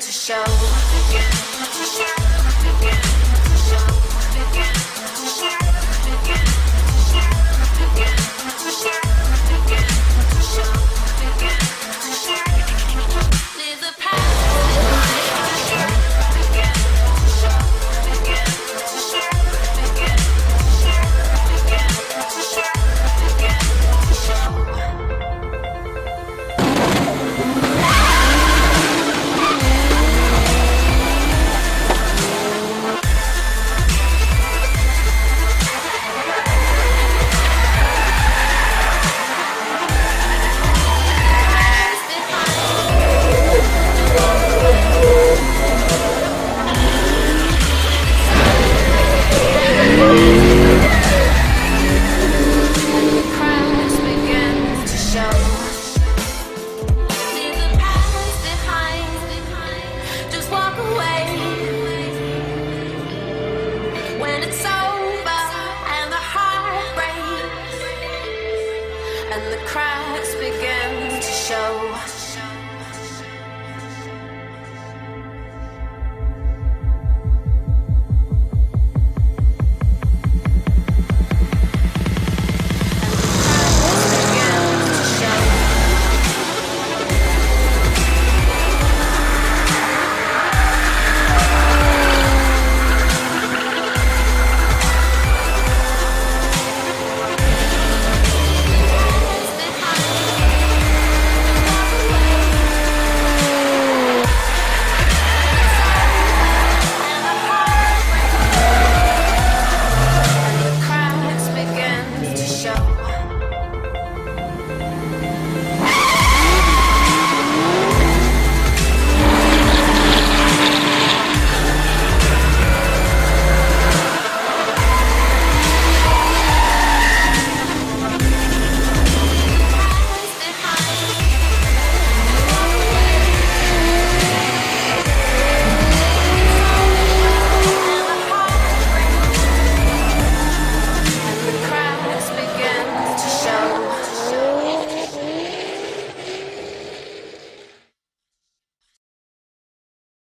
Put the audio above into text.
to show.